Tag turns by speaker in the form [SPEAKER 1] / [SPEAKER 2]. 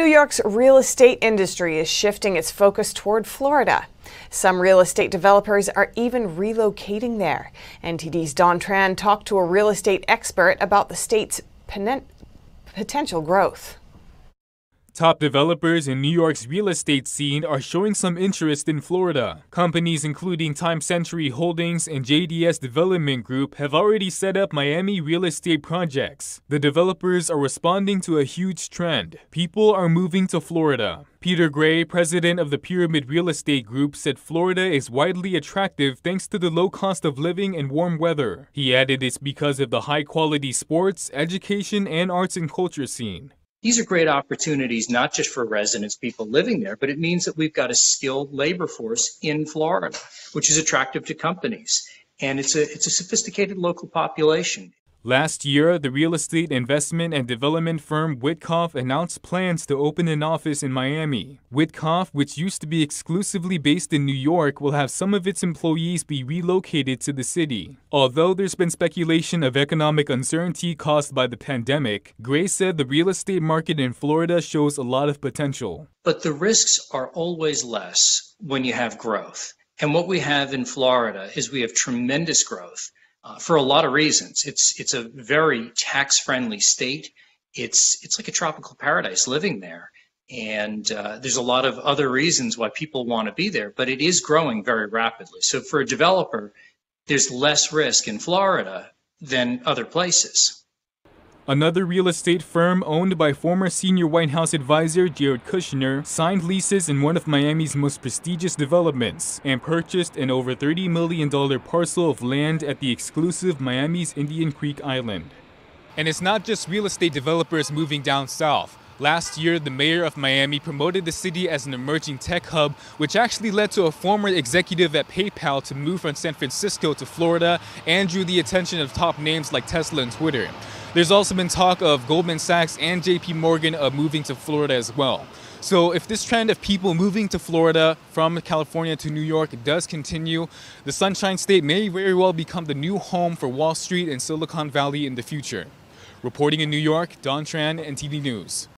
[SPEAKER 1] New York's real estate industry is shifting its focus toward Florida. Some real estate developers are even relocating there. NTD's Don Tran talked to a real estate expert about the state's potential growth.
[SPEAKER 2] Top developers in New York's real estate scene are showing some interest in Florida. Companies including Time Century Holdings and JDS Development Group have already set up Miami real estate projects. The developers are responding to a huge trend. People are moving to Florida. Peter Gray, president of the Pyramid Real Estate Group, said Florida is widely attractive thanks to the low cost of living and warm weather. He added it's because of the high quality sports, education, and arts and culture scene.
[SPEAKER 3] These are great opportunities, not just for residents, people living there, but it means that we've got a skilled labor force in Florida, which is attractive to companies. And it's a, it's a sophisticated local population.
[SPEAKER 2] Last year, the real estate investment and development firm Witkoff announced plans to open an office in Miami. Witkoff, which used to be exclusively based in New York, will have some of its employees be relocated to the city. Although there's been speculation of economic uncertainty caused by the pandemic, Gray said the real estate market in Florida shows a lot of potential.
[SPEAKER 3] But the risks are always less when you have growth. And what we have in Florida is we have tremendous growth uh, for a lot of reasons. It's it's a very tax friendly state. It's it's like a tropical paradise living there, and uh, there's a lot of other reasons why people want to be there. But it is growing very rapidly. So for a developer, there's less risk in Florida than other places.
[SPEAKER 2] Another real estate firm owned by former senior White House advisor Jared Kushner signed leases in one of Miami's most prestigious developments and purchased an over $30 million parcel of land at the exclusive Miami's Indian Creek Island. And it's not just real estate developers moving down south. Last year, the mayor of Miami promoted the city as an emerging tech hub, which actually led to a former executive at PayPal to move from San Francisco to Florida and drew the attention of top names like Tesla and Twitter. There's also been talk of Goldman Sachs and JP Morgan of moving to Florida as well. So if this trend of people moving to Florida from California to New York does continue, the Sunshine State may very well become the new home for Wall Street and Silicon Valley in the future. Reporting in New York, Don Tran, NTD News.